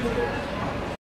あ!